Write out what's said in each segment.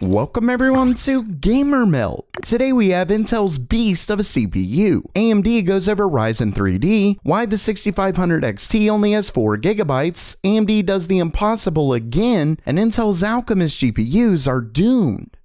Welcome everyone to Gamer Meld. Today we have Intel's beast of a CPU. AMD goes over Ryzen 3D, why the 6500 XT only has 4GB, AMD does the impossible again, and Intel's Alchemist GPUs are doomed.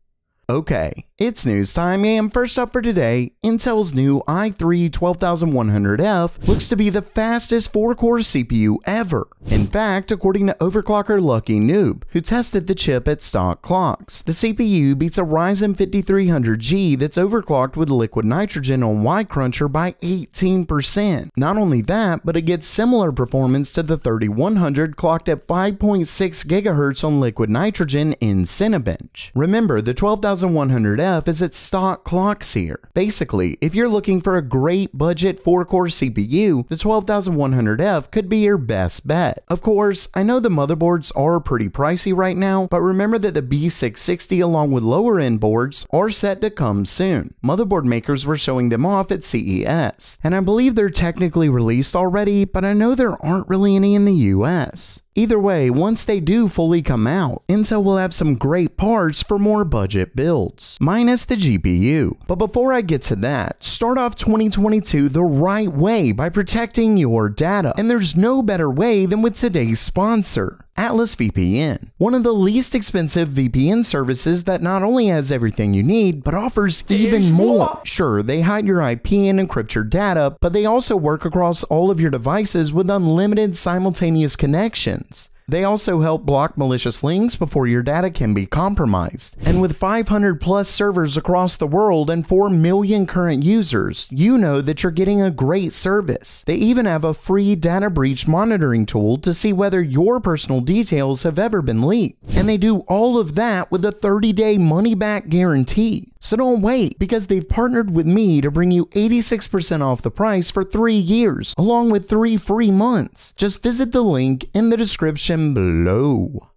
Okay, it's news time, and first up for today, Intel's new i3 12100F looks to be the fastest 4-core CPU ever. In fact, according to overclocker Lucky Noob, who tested the chip at stock clocks, the CPU beats a Ryzen 5300G that's overclocked with liquid nitrogen on Y-Cruncher by 18%. Not only that, but it gets similar performance to the 3100 clocked at 5.6 GHz on liquid nitrogen in Cinebench. Remember, the 12100F is its stock clocks here. Basically, if you're looking for a great budget 4-core CPU, the 12100F could be your best bet. Of course, I know the motherboards are pretty pricey right now, but remember that the B660 along with lower end boards are set to come soon. Motherboard makers were showing them off at CES, and I believe they're technically released already, but I know there aren't really any in the US. Either way, once they do fully come out, Intel will have some great parts for more budget builds, minus the GPU. But before I get to that, start off 2022 the right way by protecting your data, and there's no better way than with today's sponsor. Atlas VPN, one of the least expensive VPN services that not only has everything you need, but offers even more. Sure, they hide your IP and encrypt your data, but they also work across all of your devices with unlimited simultaneous connections. They also help block malicious links before your data can be compromised. And with 500 plus servers across the world and 4 million current users, you know that you're getting a great service. They even have a free data breach monitoring tool to see whether your personal details have ever been leaked. And they do all of that with a 30 day money back guarantee. So don't wait because they've partnered with me to bring you 86% off the price for three years, along with three free months. Just visit the link in the description below.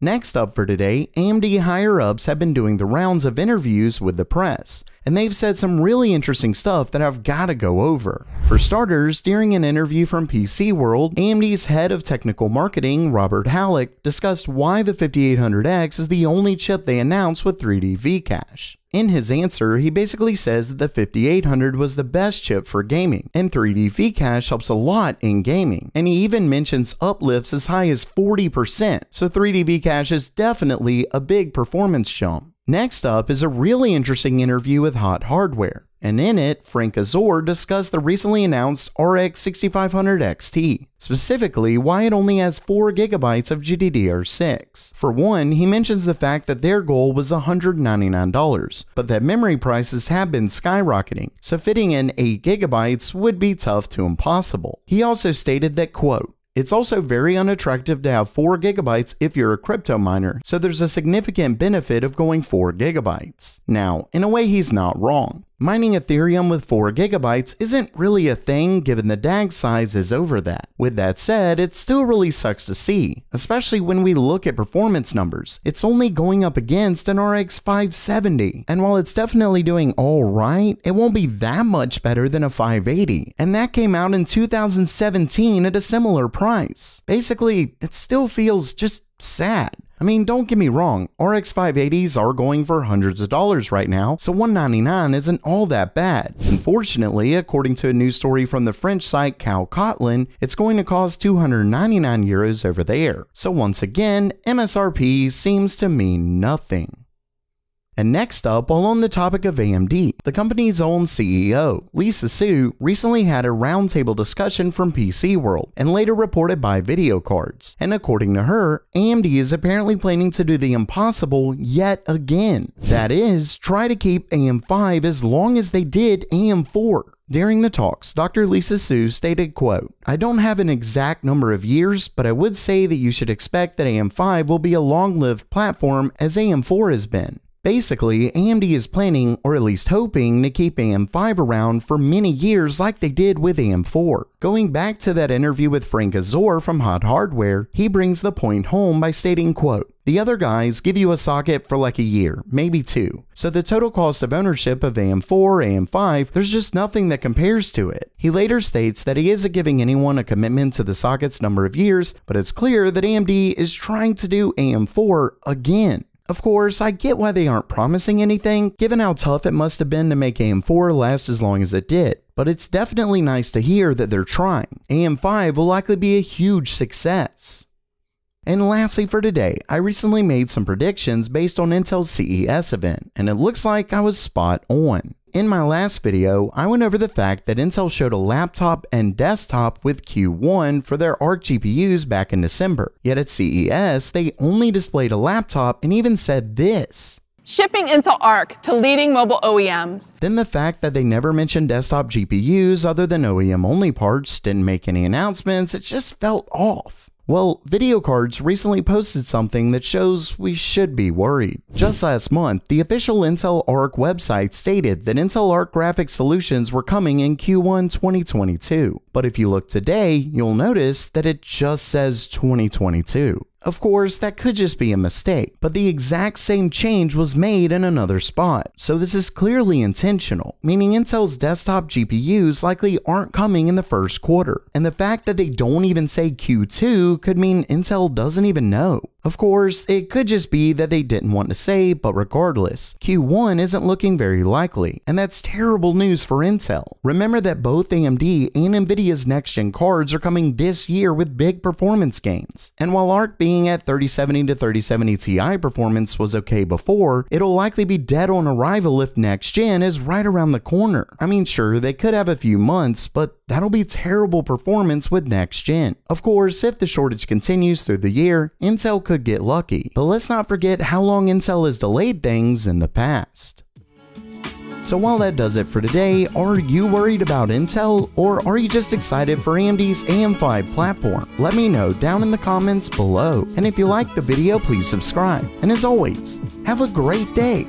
Next up for today, AMD higher ups have been doing the rounds of interviews with the press, and they've said some really interesting stuff that I've got to go over. For starters, during an interview from PC World, AMD's head of technical marketing, Robert Hallock, discussed why the 5800X is the only chip they announced with 3D V-Cache. In his answer, he basically says that the 5800 was the best chip for gaming, and 3D V-Cache helps a lot in gaming, and he even mentions uplifts as high as 40%, so 3D V-Cache is definitely a big performance jump. Next up is a really interesting interview with Hot Hardware, and in it, Frank Azor discussed the recently announced RX 6500 XT, specifically why it only has 4GB of GDDR6. For one, he mentions the fact that their goal was $199, but that memory prices have been skyrocketing, so fitting in 8GB would be tough to impossible. He also stated that, quote, it's also very unattractive to have 4 gigabytes if you're a crypto miner, so there's a significant benefit of going 4 gigabytes. Now, in a way he's not wrong. Mining Ethereum with 4 gigabytes isn't really a thing given the DAG size is over that. With that said, it still really sucks to see, especially when we look at performance numbers. It's only going up against an RX 570, and while it's definitely doing alright, it won't be that much better than a 580, and that came out in 2017 at a similar price. Basically, it still feels just sad. I mean, don't get me wrong, RX 580s are going for hundreds of dollars right now, so 199 isn't all that bad. Unfortunately, according to a news story from the French site Cowcotland, it's going to cost 299 euros over there. So once again, MSRP seems to mean nothing. And next up, while on the topic of AMD, the company's own CEO, Lisa Su, recently had a roundtable discussion from PC World and later reported by VideoCardz. And according to her, AMD is apparently planning to do the impossible yet again. That is, try to keep AM5 as long as they did AM4. During the talks, Dr. Lisa Su stated, quote, I don't have an exact number of years, but I would say that you should expect that AM5 will be a long-lived platform as AM4 has been. Basically, AMD is planning, or at least hoping, to keep AM5 around for many years like they did with AM4. Going back to that interview with Frank Azor from Hot Hardware, he brings the point home by stating, quote, the other guys give you a socket for like a year, maybe two. So the total cost of ownership of AM4, AM5, there's just nothing that compares to it. He later states that he isn't giving anyone a commitment to the socket's number of years, but it's clear that AMD is trying to do AM4 again. Of course, I get why they aren't promising anything, given how tough it must have been to make AM4 last as long as it did, but it's definitely nice to hear that they're trying. AM5 will likely be a huge success. And lastly for today, I recently made some predictions based on Intel's CES event, and it looks like I was spot on. In my last video, I went over the fact that Intel showed a laptop and desktop with Q1 for their Arc GPUs back in December. Yet at CES, they only displayed a laptop and even said this. Shipping Intel Arc to leading mobile OEMs. Then the fact that they never mentioned desktop GPUs other than OEM only parts, didn't make any announcements, it just felt off. Well, VideoCardz recently posted something that shows we should be worried. Just last month, the official Intel Arc website stated that Intel Arc graphics solutions were coming in Q1 2022. But if you look today, you'll notice that it just says 2022. Of course, that could just be a mistake, but the exact same change was made in another spot, so this is clearly intentional, meaning Intel's desktop GPUs likely aren't coming in the first quarter, and the fact that they don't even say Q2 could mean Intel doesn't even know. Of course, it could just be that they didn't want to say, but regardless, Q1 isn't looking very likely, and that's terrible news for Intel. Remember that both AMD and Nvidia's next-gen cards are coming this year with big performance gains, and while Arc being at 3070 to 3070 Ti performance was okay before, it'll likely be dead on arrival if next gen is right around the corner. I mean, sure, they could have a few months, but that'll be terrible performance with next gen. Of course, if the shortage continues through the year, Intel could get lucky, but let's not forget how long Intel has delayed things in the past. So while that does it for today, are you worried about Intel or are you just excited for AMD's AM5 platform? Let me know down in the comments below. And if you liked the video, please subscribe. And as always, have a great day.